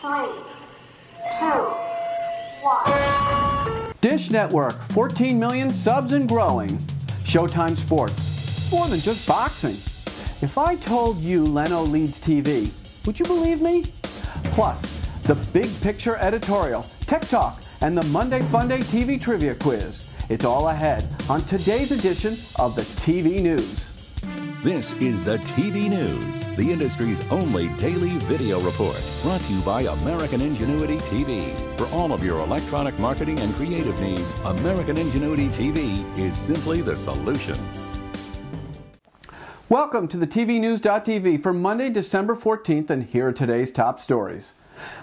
three, two, one. Dish Network, 14 million subs and growing. Showtime Sports, more than just boxing. If I told you Leno leads TV, would you believe me? Plus, the big picture editorial, Tech Talk, and the Monday Funday TV trivia quiz. It's all ahead on today's edition of the TV News. This is the TV News, the industry's only daily video report, brought to you by American Ingenuity TV. For all of your electronic marketing and creative needs, American Ingenuity TV is simply the solution. Welcome to the TVNews.tv for Monday, December 14th, and here are today's top stories.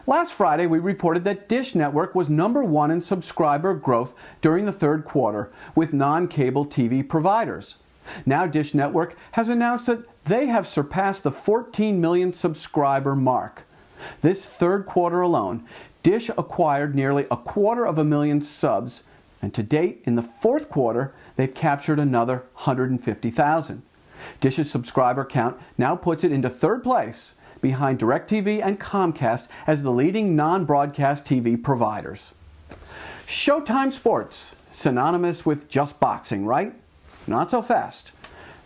Last Friday, we reported that Dish Network was number one in subscriber growth during the third quarter with non cable TV providers. Now Dish Network has announced that they have surpassed the 14 million subscriber mark. This third quarter alone, Dish acquired nearly a quarter of a million subs, and to date, in the fourth quarter, they've captured another 150,000. Dish's subscriber count now puts it into third place behind DirecTV and Comcast as the leading non broadcast TV providers. Showtime Sports, synonymous with just boxing, right? Not so fast.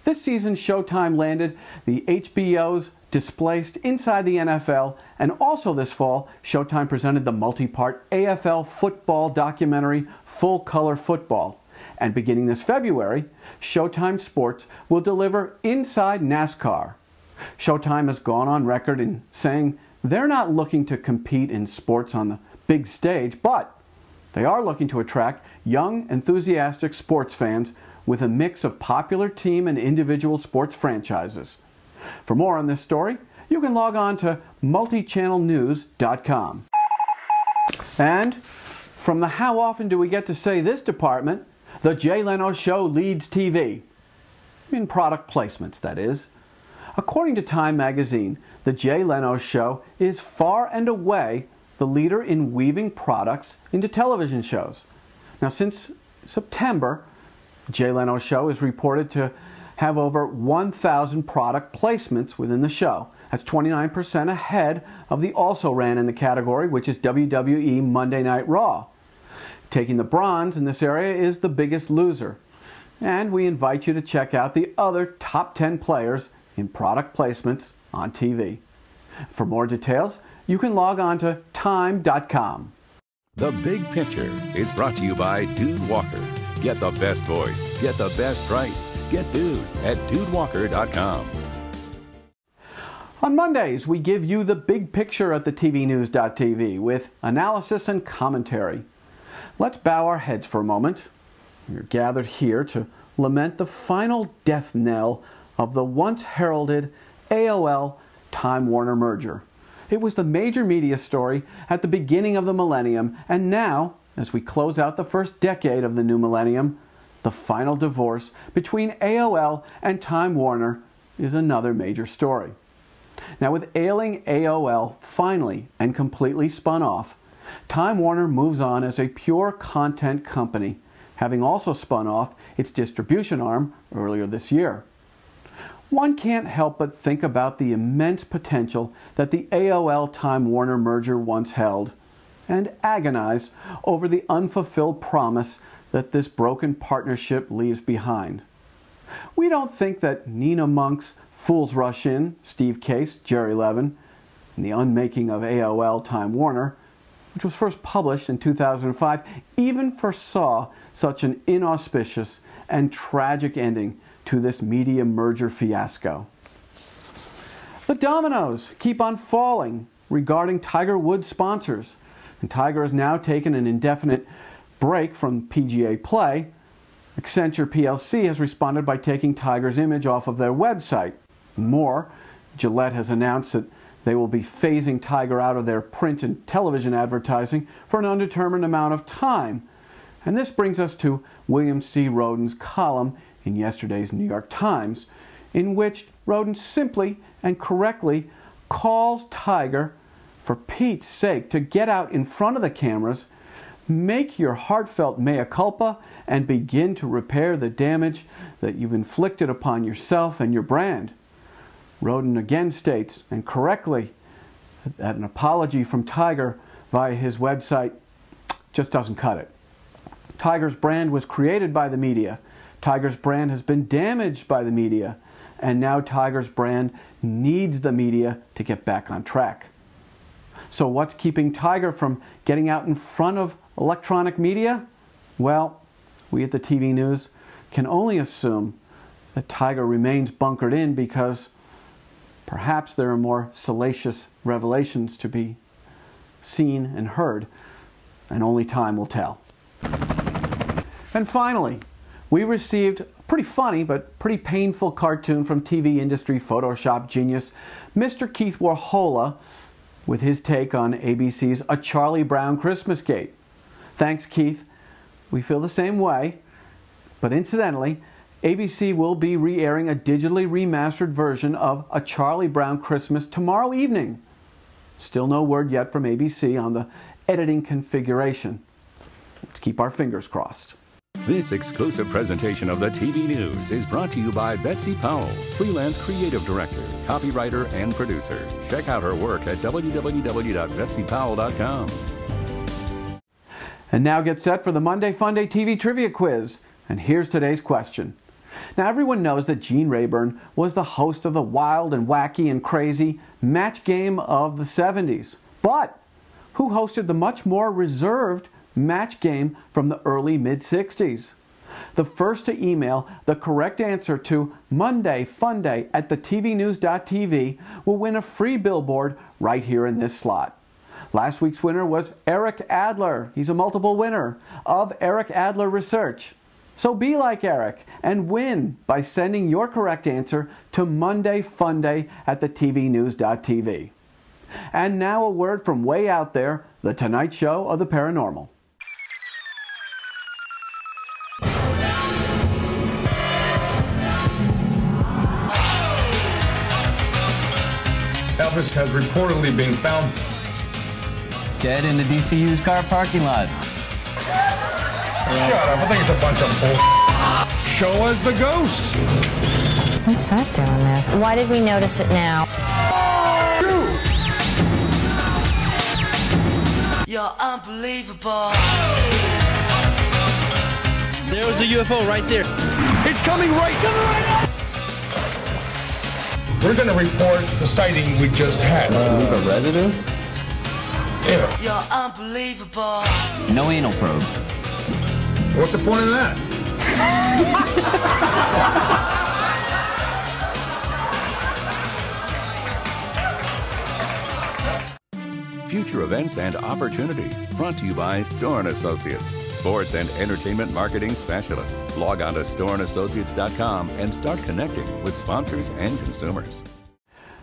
This season, Showtime landed the HBO's Displaced Inside the NFL, and also this fall, Showtime presented the multi part AFL football documentary Full Color Football. And beginning this February, Showtime Sports will deliver Inside NASCAR. Showtime has gone on record in saying they're not looking to compete in sports on the big stage, but they are looking to attract young, enthusiastic sports fans with a mix of popular team and individual sports franchises. For more on this story, you can log on to multichannelnews.com. And from the How Often Do We Get to Say This department, the Jay Leno Show leads TV. In product placements, that is. According to Time magazine, the Jay Leno Show is far and away the leader in weaving products into television shows. Now, since September, Jay Leno Show is reported to have over 1,000 product placements within the show. That's 29% ahead of the also ran in the category, which is WWE Monday Night Raw. Taking the bronze in this area is the biggest loser. And we invite you to check out the other top 10 players in product placements on TV. For more details, you can log on to time.com. The Big Picture is brought to you by Dude Walker. Get the best voice, get the best price. Get Dude at dudewalker.com. On Mondays, we give you the big picture at the TVNews.tv with analysis and commentary. Let's bow our heads for a moment. We're gathered here to lament the final death knell of the once heralded AOL Time Warner merger. It was the major media story at the beginning of the millennium, and now, as we close out the first decade of the new millennium, the final divorce between AOL and Time Warner is another major story. Now, with ailing AOL finally and completely spun off, Time Warner moves on as a pure content company, having also spun off its distribution arm earlier this year. One can't help but think about the immense potential that the AOL Time Warner merger once held and agonize over the unfulfilled promise that this broken partnership leaves behind. We don't think that Nina Munk's Fools Rush In, Steve Case, Jerry Levin, and the unmaking of AOL Time Warner, which was first published in 2005, even foresaw such an inauspicious and tragic ending to this media merger fiasco. The dominoes keep on falling regarding Tiger Woods sponsors, and Tiger has now taken an indefinite break from PGA play. Accenture plc has responded by taking Tiger's image off of their website. More, Gillette has announced that they will be phasing Tiger out of their print and television advertising for an undetermined amount of time. And this brings us to William C. Rhoden's column in yesterday's New York Times, in which Rhoden simply and correctly calls Tiger, for Pete's sake, to get out in front of the cameras, make your heartfelt mea culpa, and begin to repair the damage that you've inflicted upon yourself and your brand. Rhoden again states, and correctly, that an apology from Tiger via his website just doesn't cut it. Tiger's brand was created by the media. Tiger's brand has been damaged by the media. And now Tiger's brand needs the media to get back on track. So, what's keeping Tiger from getting out in front of electronic media? Well, we at the TV News can only assume that Tiger remains bunkered in because perhaps there are more salacious revelations to be seen and heard, and only time will tell. And finally, we received a pretty funny but pretty painful cartoon from TV industry Photoshop genius Mr. Keith Warhola with his take on ABC's A Charlie Brown Christmas Gate. Thanks, Keith. We feel the same way. But incidentally, ABC will be re airing a digitally remastered version of A Charlie Brown Christmas tomorrow evening. Still no word yet from ABC on the editing configuration. Let's keep our fingers crossed. This exclusive presentation of the TV News is brought to you by Betsy Powell, freelance creative director, copywriter, and producer. Check out her work at www.betsypowell.com. And now get set for the Monday Funday TV Trivia Quiz. And here's today's question. Now, everyone knows that Gene Rayburn was the host of the wild and wacky and crazy match game of the 70s. But who hosted the much more reserved match game from the early mid 60s? The first to email the correct answer to Monday Funday at the tvnews.tv will win a free billboard right here in this slot. Last week's winner was Eric Adler. He's a multiple winner of Eric Adler Research. So be like Eric and win by sending your correct answer to Monday Funday at the tvnews.tv. And now a word from way out there, the Tonight Show of the Paranormal. Elvis has reportedly been found dead in the DC used car parking lot. Shut up. I think it's a bunch of bull. Show us the ghost. What's that doing there? Why did we notice it now? You're unbelievable. There was a UFO right there. It's coming right. Coming right now. We're going to report the sighting we just had. Leave a residue? Yeah. You're unbelievable. No anal probes. What's the point of that? Future events and opportunities brought to you by Storn Associates, sports and entertainment marketing specialists. Log on to stornassociates.com and start connecting with sponsors and consumers.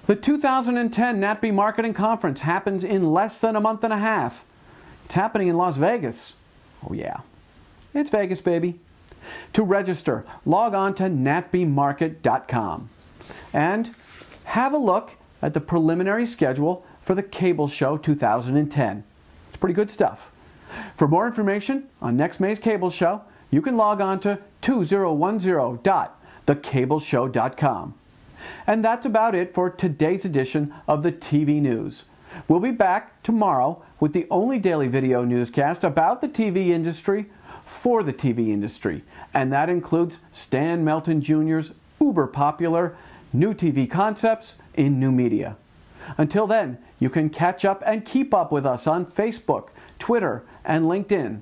The 2010 NATPE Marketing Conference happens in less than a month and a half. It's happening in Las Vegas. Oh, yeah. It's Vegas, baby. To register, log on to natpemarket.com and have a look at the preliminary schedule for the Cable Show 2010. It's pretty good stuff. For more information on next May's Cable Show, you can log on to 2010.thecableshow.com. And that's about it for today's edition of the TV News. We'll be back tomorrow with the only daily video newscast about the TV industry for the TV industry, and that includes Stan Melton Jr.'s uber popular New TV Concepts in New Media. Until then, you can catch up and keep up with us on Facebook, Twitter, and LinkedIn.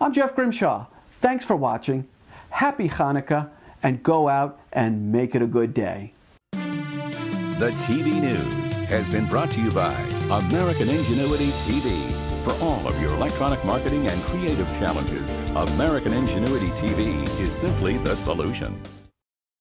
I'm Jeff Grimshaw. Thanks for watching. Happy Hanukkah, and go out and make it a good day. The TV News has been brought to you by American Ingenuity TV. For all of your electronic marketing and creative challenges, American Ingenuity TV is simply the solution.